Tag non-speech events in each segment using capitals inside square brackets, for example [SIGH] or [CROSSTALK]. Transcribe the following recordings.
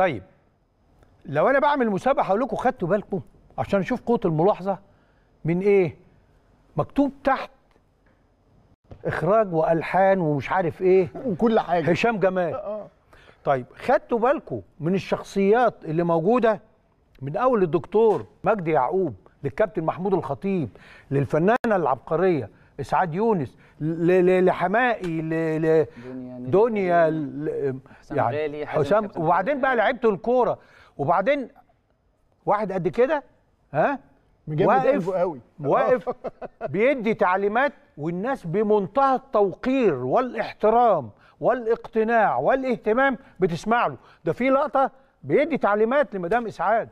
طيب لو أنا بعمل مسابقة هقول لكم خدتوا بالكم عشان أشوف قوة الملاحظة من إيه؟ مكتوب تحت إخراج وألحان ومش عارف إيه. وكل حاجة. هشام جمال. طيب خدتوا بالكم من الشخصيات اللي موجودة من أول الدكتور مجدي يعقوب للكابتن محمود الخطيب للفنانة العبقرية اسعاد يونس ل- ل- لحمائي ل- ل- دنيا نيلي دنيا ل- حسام وبعدين بقى. لعيبة الكورة. وبعدين واحد قد كده ها؟ قلبه قوي. واقف بيدي تعليمات والناس بمنتهى التوقير والاحترام والاقتناع والاهتمام بتسمع له. ده في لقطة بيدي تعليمات لمدام إسعاد.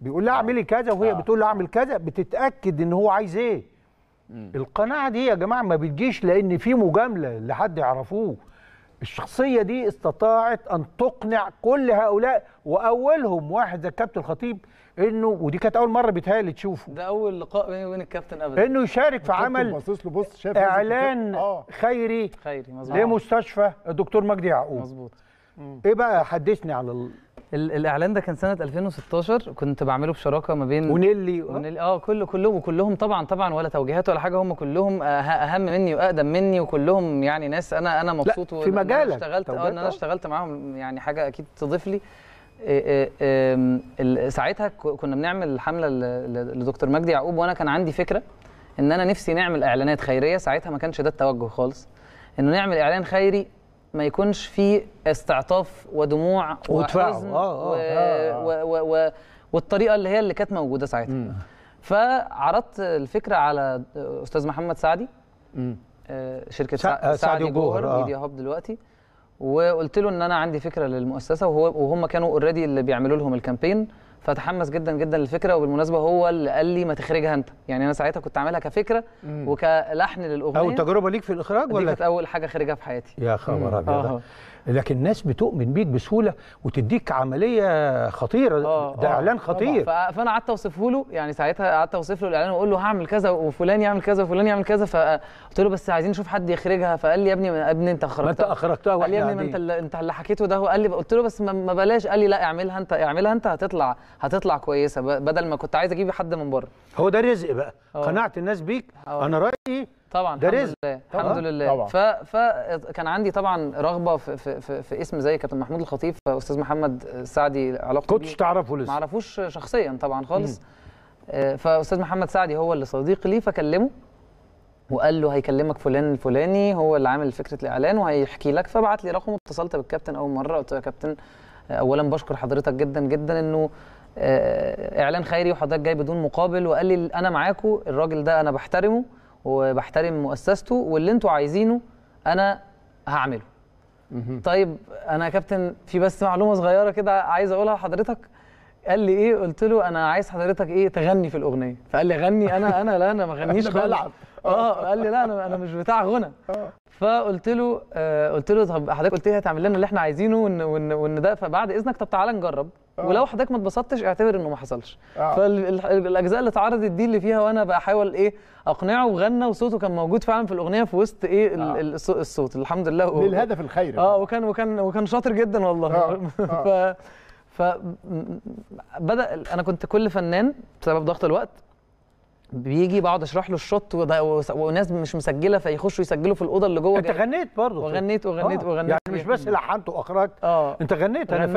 بيقول لها اعملي كذا وهي بتقول له اعمل كذا بتتأكد إن هو عايز إيه؟ القناعة دي يا جماعة ما بتجيش لأن في مجاملة لحد يعرفوه. الشخصية دي استطاعت أن تقنع كل هؤلاء وأولهم واحد زي الكابتن الخطيب إنه ودي كانت أول مرة بيتهيألي تشوفه. ده أول لقاء بيني وبين الكابتن أبدا. إنه يشارك في عمل باصص له بص شايف إعلان؟ آه. خيري خيري مظبوط. لمستشفى الدكتور مجدي يعقوب. مظبوط. إيه بقى حدثني على ال... ال- الإعلان ده كان سنة 2016 كنت بعمله بشراكة ما بين ونيلي ونيلي آه كل كلهم وكلهم طبعا طبعا ولا توجيهات ولا حاجة هم كلهم أه- أهم مني وأقدم مني وكلهم يعني ناس أنا أنا مبسوط في وإن أنا مجالك اشتغلت آه إن آه. أنا اشتغلت معاهم يعني حاجة أكيد تضيف لي. ساعتها كنا بنعمل حملة لدكتور مجدي يعقوب وأنا كان عندي فكرة إن أنا نفسي نعمل إعلانات خيرية. ساعتها ما كانش ده التوجه خالص. إنه نعمل إعلان خيري ما يكونش فيه استعطاف ودموع. وحزن آه،. آه. و... و... و... والطريقة اللي هي اللي كانت موجودة ساعتها فعرضت الفكرة على أستاذ محمد سعدي آه، شركة سع- سع... آه، سعدي جوهر آه. ميديا هاب دلوقتي وقلت له إن أنا عندي فكرة للمؤسسة وهو وهم كانوا already اللي بيعملوا لهم ال campaign فتحمس جدا جدا للفكرة وبالمناسبة هو اللي قال لي ما تخرجها انت يعني أنا ساعتها كنت عاملها كفكرة وكلحن للأغنية. أول تجربة ليك في الإخراج دي ولا؟ كانت أول حاجة أخرجها في حياتي. يا خبر آه. أبيض. لكن الناس بتؤمن بيك بسهولة وتديك عملية خطيرة. آه، ده آه، إعلان خطير. ف- فأنا قعدت أوصفه له يعني ساعتها قعدت أوصف له الإعلان وأقول له هعمل كذا وفلان يعمل كذا وفلان يعمل كذا. فقلت له بس عايزين نشوف حد يخرجها. فقال لي يا ابني يا ابني أنت ما خرجتها أنت أخرجتها قال لي يا ابني ما أنت. اللي أنت اللي حكيته ده. هو قال لي قلت له بس ما- ما بلاش. قال لي لا اعملها أنت اعملها أنت هتطلع. هتطلع كويسة بدل ما كنت عايز أجيب حد من بره هو ده رزق بقى آه. قناعة الناس بيك آه. أنا رأيي طبعا ده رزق. لله طبعاً. الحمد لله طبعاً. ف فكان عندي طبعا رغبة في, في, في, في اسم زي كابتن محمود الخطيب أستاذ محمد سعدي علاقته كنتش تعرفه ما لسه اعرفوش شخصيا طبعا خالص آه، فأستاذ محمد سعدي هو اللي صديق لي فكلمه وقال له هيكلمك فلان الفلاني هو اللي عامل فكرة الإعلان وهيحكي لك فبعت لي رقمه اتصلت بالكابتن أول مرة قلت له يا كابتن آه، اولا بشكر حضرتك جدا جدا إنه إعلان خيري وحضرتك جاي بدون مقابل. وقال لي أنا معاكم الراجل ده أنا بحترمه وبحترم مؤسسته واللي أنتوا عايزينه أنا هعمله. طيب أنا يا كابتن في بس معلومة صغيرة كده عايز أقولها لحضرتك. قال لي إيه؟ قلت له أنا عايز حضرتك إيه؟ تغني في الأغنية. فقال لي غني؟ أنا أنا لا أنا ما [LAUGHS] غنيش بلعب. آه قال لي لا أنا أنا مش بتاع غنى. فقلت له آه قلت له طب حضرتك قلت لي هتعمل لنا اللي إحنا عايزينه وان وان وان ده فبعد إذنك طب تعالى نجرب. ولو حضرتك ما اتبسطتش اعتبر انه ما حصلش. آه. فالاجزاء اللي اتعرضت دي اللي فيها وأنا بحاول إيه اقنعه وغنى وصوته كان موجود فعلا في الاغنية في وسط إيه ال- آه. ال- الصو- الصوت. الحمد لله. و- للهدف الخيري آه وكان وكان وكان شاطر جدا والله. آه، [LAUGHS] ف ف م- بدا أنا كنت كل فنان بسبب ضغط الوقت بيجي بقعد اشرح له الشوت وناس مش مسجلة فيخشوا يسجلوا في الأوضة اللي جوه انت غنيت برضه. وغنيت وغنيت آه. وغنيت. يعني مش بس لحنت واخرجت آه. انت غنيت أنا فاكر.